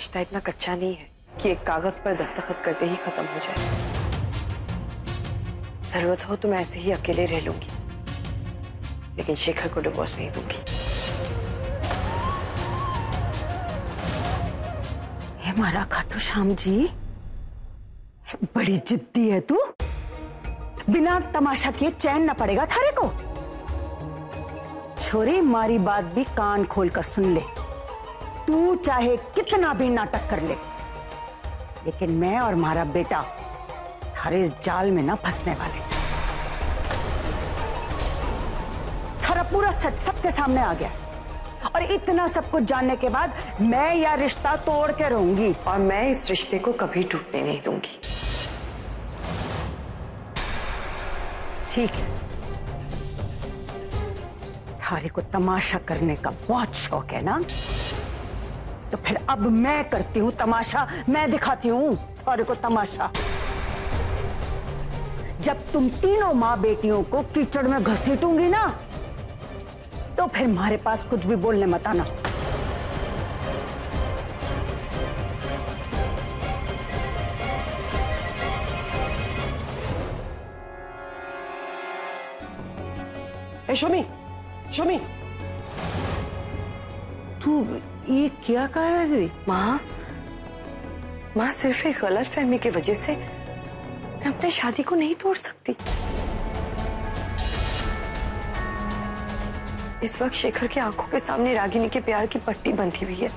रिश्ता इतना कच्चा नहीं है कि एक कागज़ पर दस्तखत करते ही खत्म हो जाए। ज़रूरत हो तो मैं ऐसे ही अकेले रह लूँगी। लेकिन शेखर को डिवोर्स नहीं दूँगी। हे मारा खाटू श्याम जी, बड़ी जिद्दी है तू। बिना तमाशा किए चैन न पड़ेगा थारे को। छोरी, मारी बात भी कान खोल कर सुन ले। तू चाहे कितना भी नाटक कर ले लेकिन मैं और मारा बेटा थारे इस जाल में ना फंसने वाले थारा पूरा सच सबके सामने आ गया और इतना सब कुछ जानने के बाद मैं यह रिश्ता तोड़ के रहूँगी। और मैं इस रिश्ते को कभी टूटने नहीं दूँगी। ठीक है। थारे को तमाशा करने का बहुत शौक है ना? तो फिर अब मैं करती हूँ तमाशा, मैं दिखाती हूँ और को तमाशा। जब तुम तीनों माँ बेटियों को कीचड़ में घसीटूँगी ना तो फिर हमारे पास कुछ भी बोलने मत आना। शोमी शोमी। तू ये क्या कर रही थी माँ माँ सिर्फ़ एक गलत फहमी की वजह से मैं अपनी शादी को नहीं तोड़ सकती। इस वक्त शेखर की आँखों के सामने रागिनी के प्यार की पट्टी बंधी हुई है।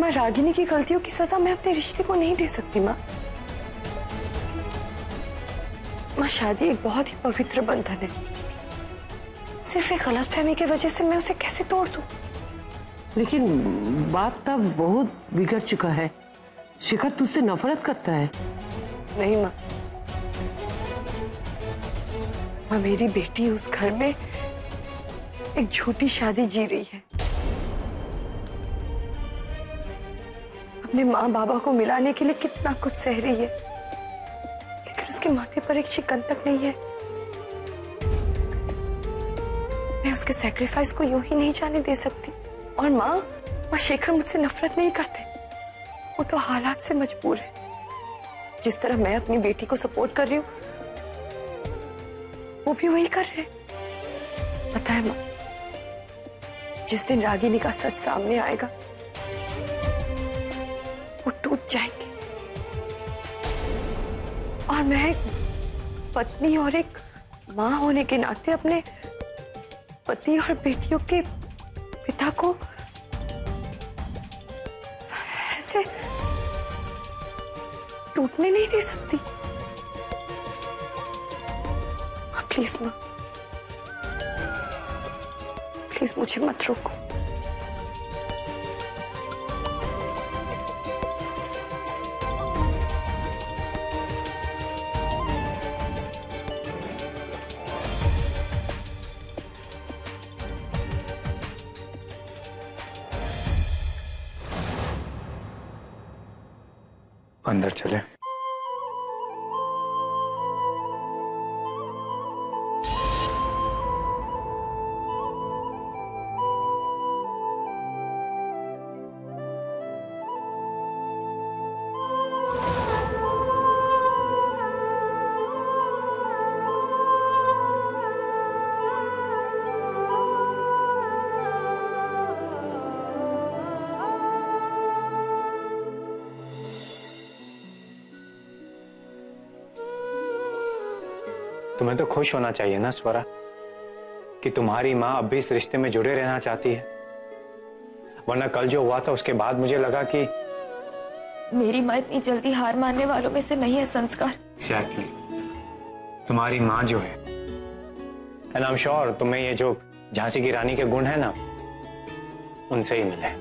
मैं, रागिनी की गलतियों की सजा मैं अपने रिश्ते को नहीं दे सकती, माँ। माँ, शादी एक बहुत ही पवित्र बंधन है। सिर्फ़ एक गलत फहमी की वजह से मैं उसे कैसे तोड़ दूँ? लेकिन बात तब बहुत बिगड़ चुका है। शिखर तुझसे नफरत करता है। नहीं, माँ। माँ, मेरी बेटी उस घर में एक झूठी शादी जी रही है। अपने माँ बाबा को मिलाने के लिए कितना कुछ सह रही है। लेकिन उसके माथे पर एक शिकन तक नहीं है। मैं उसके सेक्रीफाइस को यूँ ही नहीं जाने दे सकती। और माँ माँ शेखर मुझसे नफरत नहीं करते। वो तो हालात से मजबूर है। जिस तरह मैं अपनी बेटी को सपोर्ट कर रही हूँ, वो भी वही कर रहे पता है माँ, जिस दिन रागिनी का सच सामने आएगा, वो टूट जाएँगे। और मैं एक पत्नी और एक माँ होने के नाते अपने पति और बेटियों के पिता को? ऐसे टूटने नहीं दे सकती। प्लीज़ माँ प्लीज़ मुझे मत रोको। तुम्हें तो खुश होना चाहिए ना स्वरा कि तुम्हारी माँ अब भी इस रिश्ते में जुड़े रहना चाहती है। वरना कल जो हुआ था उसके बाद मुझे लगा कि मेरी माँ इतनी जल्दी हार मानने वालों में से नहीं है संस्कार। Exactly. तुम्हारी माँ जो है एंड आई एम श्योर तुम्हें ये जो झांसी की रानी के गुण है ना उनसे ही मिले।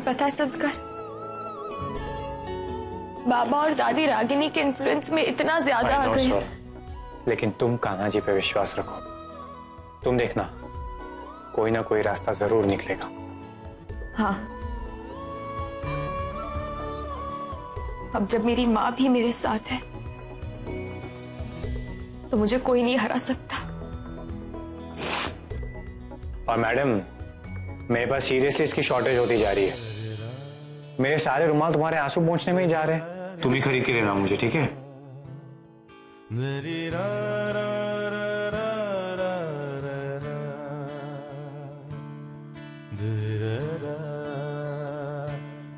पता है संस्कार बाबा और दादी रागिनी के इन्फ्लुएंस में इतना ज़्यादा आ हैं। लेकिन तुम कान्हा जी पे विश्वास रखो? तुम देखना कोई ना कोई रास्ता ज़रूर निकलेगा। हाँ। अब जब मेरी माँ भी मेरे साथ है तो मुझे कोई नहीं हरा सकता। और मैडम मेरे पास सीरियसली इसकी शॉर्टेज होती जा रही है। मेरे सारे रुमाल तुम्हारे आँसू पहुँचने में ही जा रहे हैं। तुम ही खरीद के लेना मुझे ठीक है?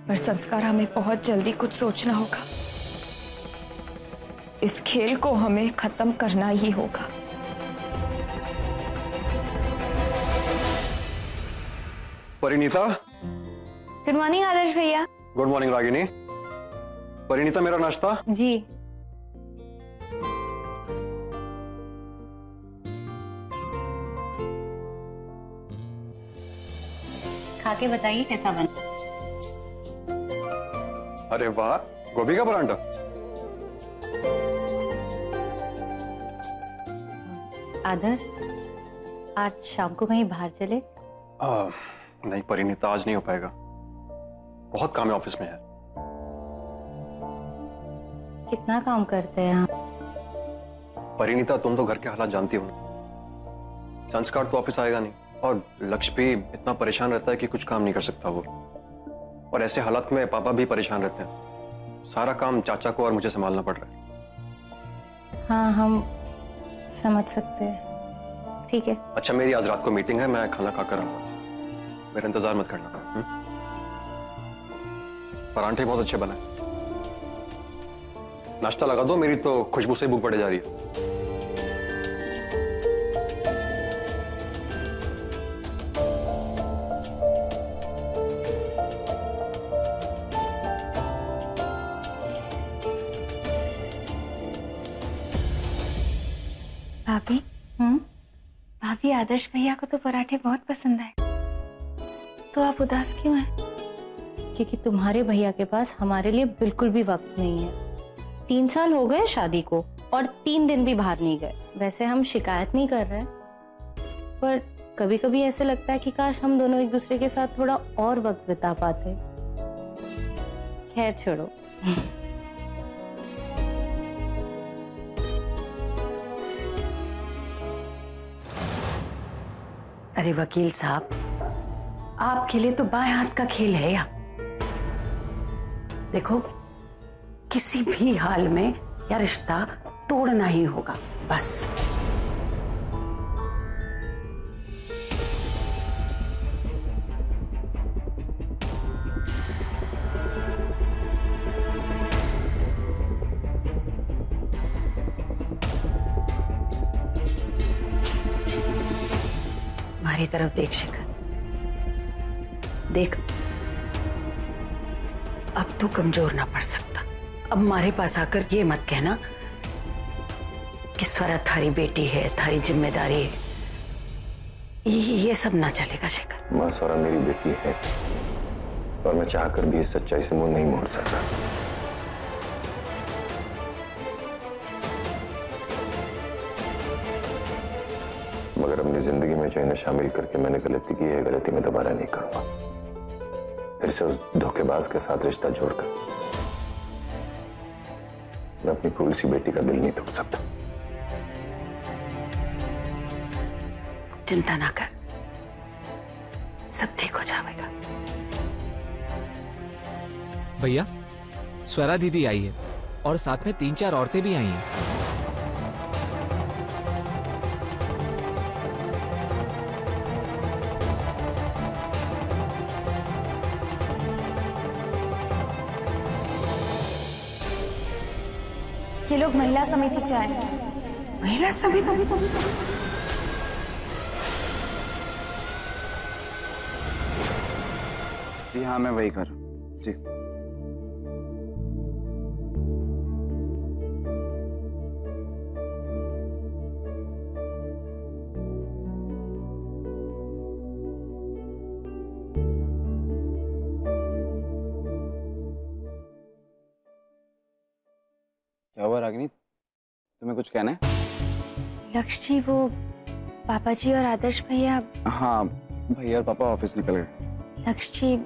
पर संस्कार हमें बहुत जल्दी कुछ सोचना होगा। इस खेल को हमें खत्म करना ही होगा। परिणीता? गुड मॉर्निंग आदर्श भैया। Good morning Ragini. परिणीता मेरा नाश्ता? जी। खा के बताइए कैसा बना अरे वाह गोभी का परांठा। आदर्श आज शाम को कहीं बाहर चले? आ, नहीं परिणीता आज नहीं हो पाएगा। बहुत काम है ऑफ़िस में है कितना काम करते हैं परिणीता तुम तो घर के हालात जानती हो। संस्कार तो ऑफ़िस आएगा नहीं। और लक्ष्य भी इतना परेशान रहता है कि कुछ काम नहीं कर सकता वो। और ऐसे हालात में पापा भी परेशान रहते हैं। सारा काम चाचा को और मुझे संभालना पड़ रहा है। हाँ हम समझ सकते हैं। ठीक है। अच्छा मेरी आज रात को मीटिंग है मैं खाना खाकर आऊँगा। मेरा इंतज़ार मत करना। हुँ? परांठे बहुत अच्छे बने। नाश्ता लगा दो मेरी तो खुशबू से भूख बढ़े जा रही है। भाभी हम्म? भाभी आदर्श भैया को तो पराठे बहुत पसंद आए तो आप उदास क्यों हैं? क्योंकि तुम्हारे भैया के पास हमारे लिए बिल्कुल भी वक्त नहीं है। तीन साल हो गए शादी को और तीन दिन भी बाहर नहीं गए। वैसे हम शिकायत नहीं कर रहे। पर कभी कभी ऐसे लगता है कि काश हम दोनों एक दूसरे के साथ थोड़ा और वक्त बिता पाते। खैर, छोड़ो। अरे, वकील साहब, आपके लिए तो बाएँ हाथ का खेल है या? देखो किसी भी हाल में या रिश्ता तोड़ना ही होगा, बस। हमारी तरफ़ देख शिखर। देख, अब तू कमज़ोर ना पड़ सकता अब हमारे पास आकर ये मत कहना कि स्वरा थारी बेटी है थारी ज़िम्मेदारी है। ये, ये सब ना चलेगा शिखर। माँ स्वरा मेरी बेटी है और मैं चाहकर भी इस सच्चाई से मुँह नहीं मोड़ सकता। मगर अपनी ज़िंदगी में जो इन्हें शामिल करके मैंने गलती की है गलती में दोबारा नहीं करूँगा। फिर से उस धोखेबाज के साथ रिश्ता जोड़कर। मैं अपनी भूल सी बेटी का दिल नहीं तोड़ सकता। चिंता ना कर। सब ठीक हो जाएगा। भैया स्वरा दीदी आई है और साथ में तीन चार औरतें भी आई हैं। लोग महिला समिति से आए। महिला समिति? जी हाँ मैं वही कर रागिनी तुम्हें कुछ कहना है? लक्ष्य जी वो पापा जी और आदर्श भैया हाँ भैया और पापा ऑफ़िस निकल गए। लक्ष्य जी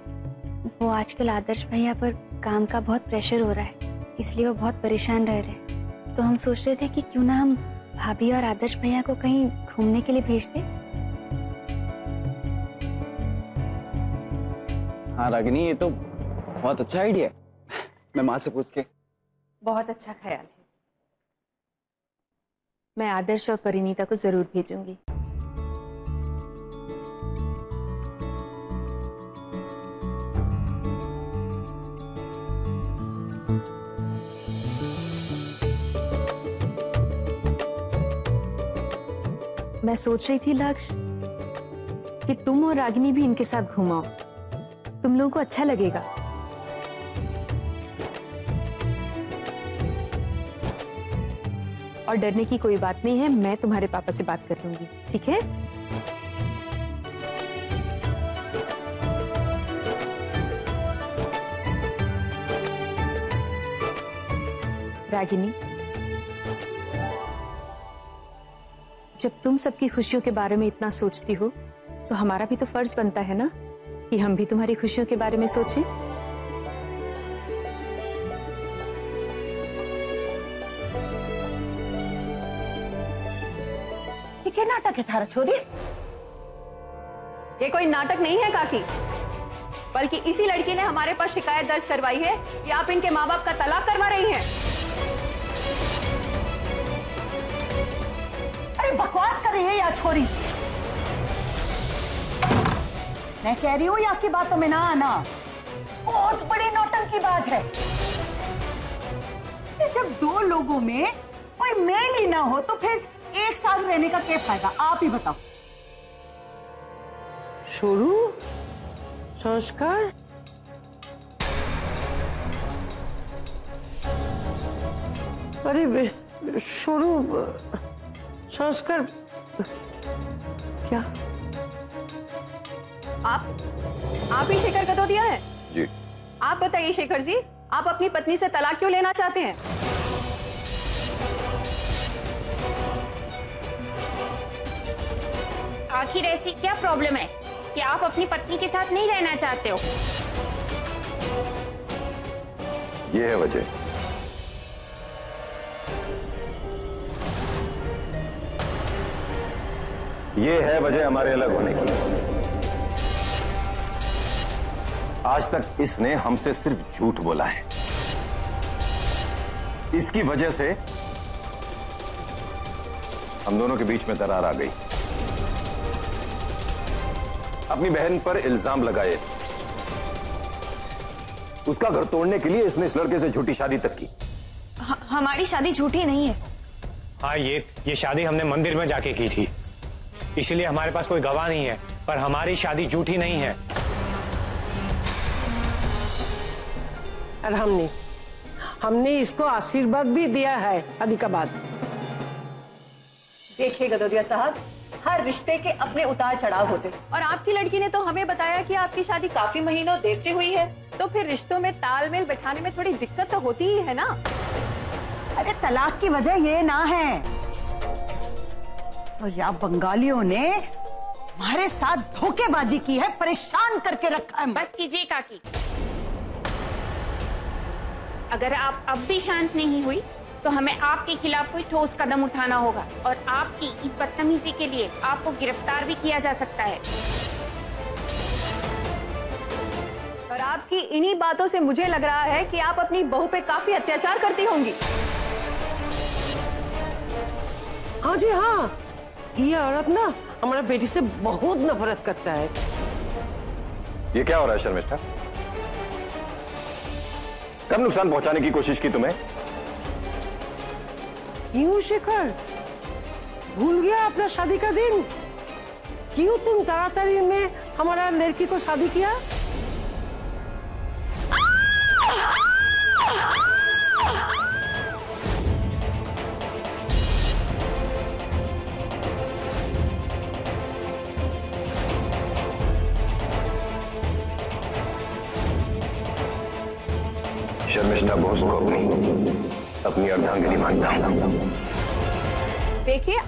वो आजकल आदर्श भैया पर काम का बहुत प्रेशर हो रहा है इसलिए वो बहुत परेशान रह रहे हैं। तो हम सोच रहे थे कि क्यों ना हम भाभी और आदर्श भैया को कहीं घूमने के लिए भेज दें। हाँ रागिनी ये तो बहुत अच्छा आइडिया है। मैं माँ से पूछ के बहुत अच्छा ख्याल। है मैं आदर्श और परिणीता को ज़रूर भेजूँगी। मैं सोच रही थी लक्ष्य कि तुम और रागिनी भी इनके साथ घुमाओ। तुम लोगों को अच्छा लगेगा। और डरने की कोई बात नहीं है, मैं तुम्हारे पापा से बात कर लूँगी, ठीक है? रागिनी, जब तुम सबकी खुशियों के बारे में इतना सोचती हो तो हमारा भी तो फ़र्ज़ बनता है ना, कि हम भी तुम्हारी खुशियों के बारे में सोचें? नाटक है थारा छोरी ये कोई नाटक नहीं है, काकी। बल्कि इसी लड़की ने हमारे पास शिकायत दर्ज करवाई है कि आप इनके माँ बाप का तलाक करवा रही हैं। अरे बकवास कर रही है या छोरी? मैं कह रही हूँ, ये आपकी बातों में ना आना। बहुत बड़ी नौटंकी बाज है। जब दो लोगों में कोई मेल ही ना हो तो फिर एक साथ रहने का क्या फ़ायदा? आप ही बताओ। शुरू? संस्कार? अरे बे- शुरू संस्कार? क्या? आप आप ही शेखर का दो दिया है। जी। आप बताइए शेखर जी आप अपनी पत्नी से तलाक क्यों लेना चाहते हैं? आखिर ऐसी क्या प्रॉब्लम है? कि आप अपनी पत्नी के साथ नहीं रहना चाहते हो? ये है वजह। ये है वजह हमारे अलग होने की। आज तक इसने हमसे सिर्फ़ झूठ बोला है। इसकी वजह से हम दोनों के बीच में दरार आ गई। अपनी बहन पर इल्ज़ाम लगाए। उसका घर तोड़ने के लिए इसने इस लड़के से झूठी शादी तक की। ह- हमारी शादी झूठी नहीं है। हाँ ये ये शादी हमने मंदिर में जाके की थी। इसलिए हमारे पास कोई गवाह नहीं है पर हमारी शादी झूठी नहीं है। और हमने हमने इसको आशीर्वाद भी दिया है शादी का बाद देखिए गदौरिया साहब हर रिश्ते के अपने उतार चढ़ाव होते हैं। और आपकी लड़की ने तो हमें बताया कि आपकी शादी काफ़ी महीनों देर से हुई है। तो फिर रिश्तों में तालमेल बैठाने में थोड़ी दिक्कत तो होती ही है ना? अरे तलाक की वजह ये ना है। तो या बंगालियों ने हमारे साथ धोखेबाजी की है परेशान करके रखा है। बस कीजिए काकी। अगर आप अब भी शांत नहीं हुई तो हमें आपके खिलाफ कोई ठोस कदम उठाना होगा और आपकी इस बदतमीजी के लिए आपको गिरफ़्तार भी किया जा सकता है। और आपकी इन्हीं बातों से मुझे लग रहा है कि आप अपनी बहू पे काफ़ी अत्याचार करती होंगी। हाँ जी हाँ। ये औरत ना हमारा बेटी से बहुत नफरत करता है। ये क्या हो रहा है शर्मिष्ठा? कब नुकसान पहुँचाने की कोशिश की तुम्हें? क्यों शेखर भूल गया अपना शादी का दिन क्यों तुम तारातारी में हमारा लड़की को शादी किया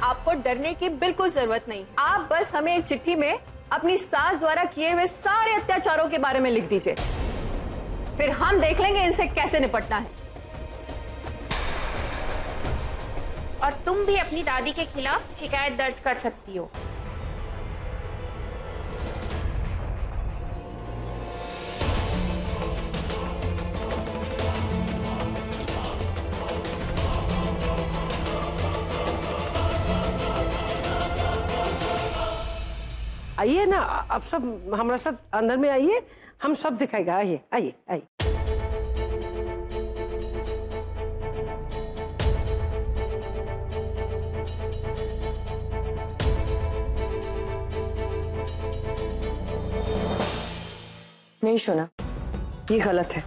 आपको डरने की बिल्कुल ज़रूरत नहीं। आप बस हमें एक चिट्ठी में अपनी सास द्वारा किए हुए सारे अत्याचारों के बारे में लिख दीजिए। फिर हम देख लेंगे इनसे कैसे निपटना है। और तुम भी अपनी दादी के खिलाफ शिकायत दर्ज कर सकती हो। अब सब हमारे साथ अंदर में आइए, हम सब दिखाएगा। आइए आइए आइए। नहीं सुना। ये गलत है।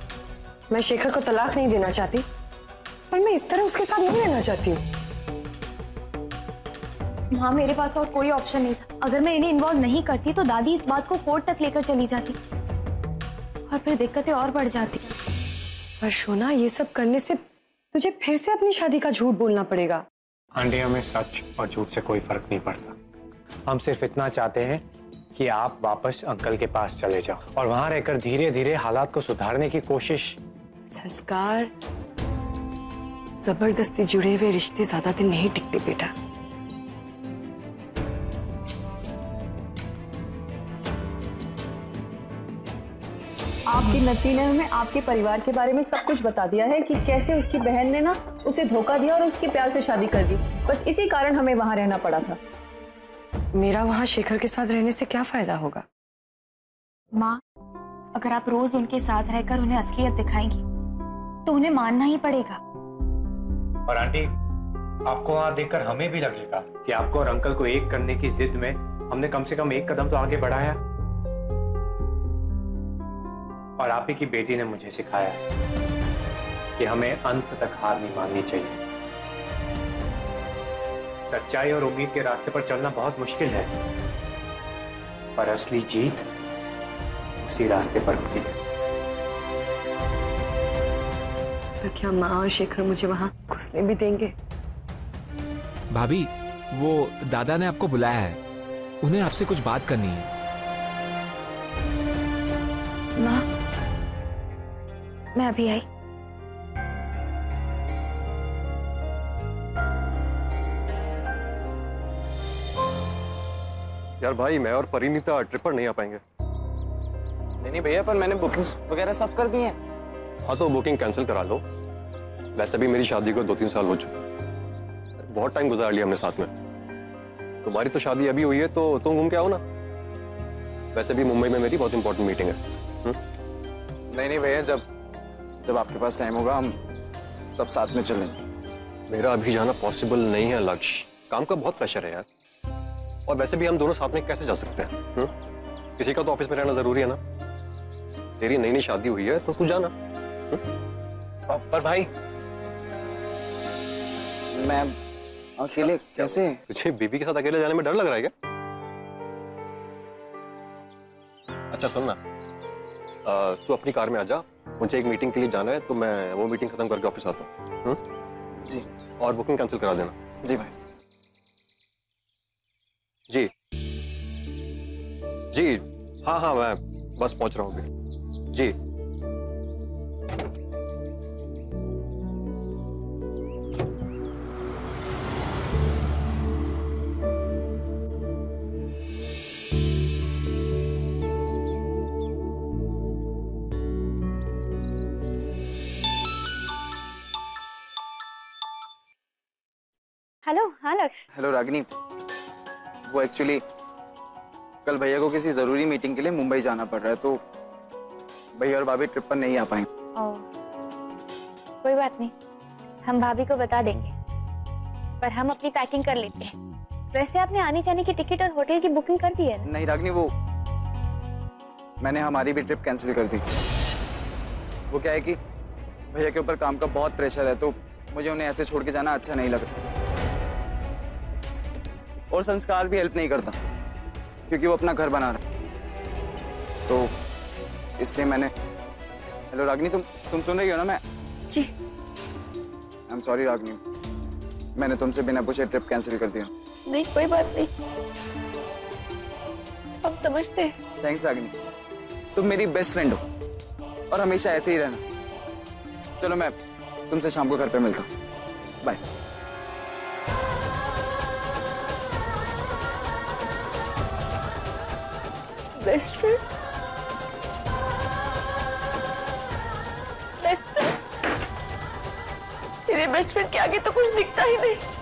मैं शेखर को तलाक नहीं देना चाहती, पर मैं इस तरह उसके साथ नहीं रहना चाहती हूँ। माँ मेरे पास और कोई ऑप्शन नहीं था। अगर मैं इन्हें इन्वॉल्व नहीं करती तो दादी इस बात को कोर्ट तक लेकर चली जाती। और फिर दिक्कतें और बढ़ जाती। पर शोना ये सब करने से तुझे फिर से अपनी शादी का झूठ बोलना पड़ेगा। आंटी हमें सच और झूठ से कोई फ़र्क नहीं पड़ता। हम सिर्फ़ इतना चाहते हैं कि आप वापस अंकल के पास चले जाओ और वहाँ रहकर धीरे धीरे हालात को सुधारने की कोशिश। संस्कार ज़बरदस्ती जुड़े हुए रिश्ते ज़्यादा दिन नहीं टिकते बेटा। आपकी नती ने हमें आपके परिवार के बारे में सब कुछ बता दिया है कि कैसे उसकी बहन ने ना उसे धोखा दिया और उसके प्यार से शादी कर दी। बस इसी कारण हमें वहाँ रहना पड़ा था। मेरा वहाँ शेखर के साथ रहने से क्या फ़ायदा होगा? माँ अगर आप रोज उनके साथ रहकर उन्हें असलियत दिखाएँगी तो उन्हें मानना ही पड़ेगा। और आंटी आपको वहाँ देखकर हमें भी लगेगा कि आपको और अंकल को एक करने की जिद में हमने कम से कम एक कदम तो आगे बढ़ाया। और आप ही की बेटी ने मुझे सिखाया कि हमें अंत तक हार नहीं माननी चाहिए। सच्चाई और उम्मीद के रास्ते पर चलना बहुत मुश्किल है पर असली जीत उसी रास्ते पर होती है। पर क्या माँ और शेखर मुझे वहाँ घुसने भी देंगे। भाभी वो दादा ने आपको बुलाया है। उन्हें आपसे कुछ बात करनी है। माँ? मैं अभी आई। यार भाई मैं और परिणीता ट्रिप पर नहीं आ पाएँगे। नहीं नहीं भैया पर मैंने बुकिंग्स वगैरह सब कर दी हैं। हाँ तो बुकिंग कैंसिल करा लो। वैसे भी मेरी शादी को दो तीन साल हो चुके बहुत टाइम गुजार लिया हमने साथ में। तुम्हारी तो शादी अभी हुई है तो तुम घूम के आओ ना। वैसे भी मुंबई में मेरी बहुत इंपॉर्टेंट मीटिंग है। हुँ? नहीं नहीं भैया जब जब आपके पास टाइम होगा हम तब साथ में चलेंगे मेरा अभी जाना पॉसिबल नहीं है लक्ष्य। काम का बहुत प्रेशर है यार। और वैसे भी हम दोनों साथ में कैसे जा सकते हैं हुँ? किसी का तो ऑफ़िस में रहना ज़रूरी है ना? तेरी नई नई शादी हुई है तो तू जाना हुँ? पर भाई मैं अकेले कैसे? तुझे बीबी के साथ अकेले जाने में डर लग रहा है क्या? अच्छा सुन ना। तू अपनी कार में आ जा मुझे एक मीटिंग के लिए जाना है तो मैं वो मीटिंग खत्म करके ऑफ़िस आता हूँ। जी। और बुकिंग कैंसिल करा देना। जी भाई। जी। जी। हाँ हाँ मैं बस पहुँच रहा हूँ जी। हाँ लक्ष्य हेलो रागिनी। वो एक्चुअली कल भैया को किसी ज़रूरी मीटिंग के लिए मुंबई जाना पड़ रहा है तो भैया और भाभी ट्रिप पर नहीं आ पाएँगे। कोई बात नहीं। हम भाभी को बता देंगे। पर हम अपनी पैकिंग कर लेते हैं। वैसे आपने आने जाने की टिकट और होटल की बुकिंग कर दी है ना? नहीं रागिनी वो मैंने हमारी भी ट्रिप कैंसिल कर दी। वो क्या है कि भैया के ऊपर काम का बहुत प्रेशर है तो मुझे उन्हें ऐसे छोड़ के जाना अच्छा नहीं लगता और संस्कार भी हेल्प नहीं करता क्योंकि वो अपना घर बना रहा है। तो इसलिए मैंने हेलो रागिनी तुम तुम सुन रही हो ना मैं? जी। आई एम सॉरी रागिनी मैंने तुमसे बिना पूछे ट्रिप कैंसिल कर दिया। नहीं कोई बात नहीं। हम समझते हैं। थैंक्स रागिनी। तुम मेरी बेस्ट फ्रेंड हो और हमेशा ऐसे ही रहना। चलो मैं तुमसे शाम को घर पे मिलता हूँ। Bye best friend best friend तेरे बेस्ट फ्रेंड के आगे तो कुछ दिखता ही नहीं।